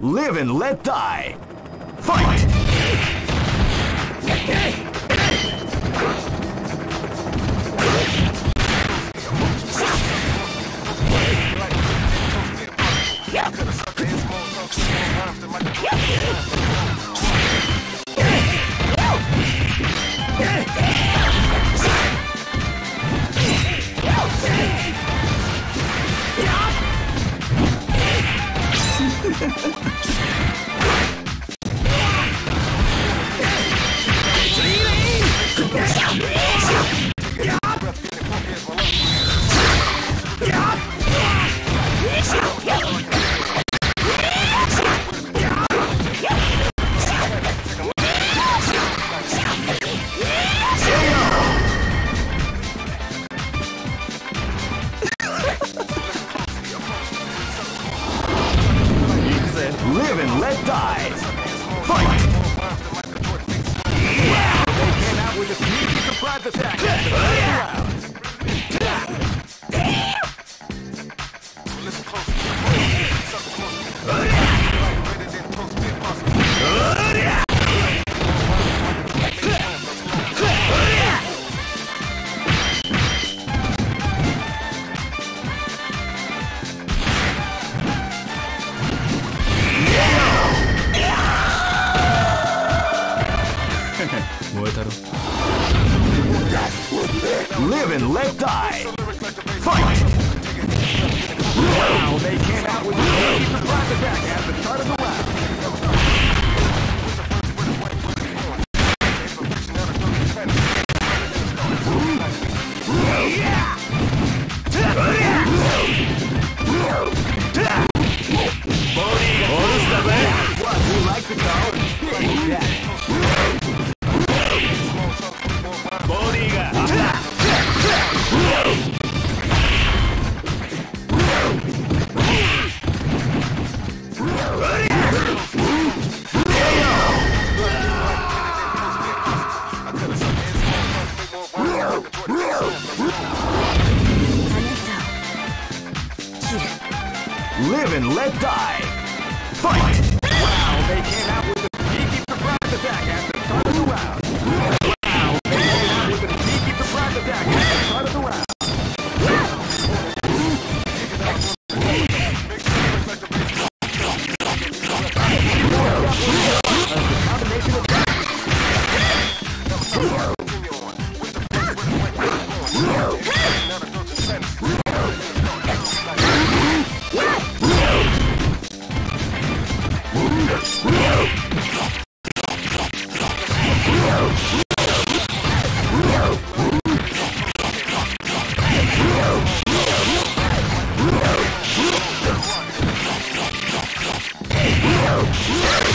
Live and let die! Fight! Yeah. And let die. Live and let die. Fight! Wow, they came Live and let die. Fight! Wow, they came out Let's go!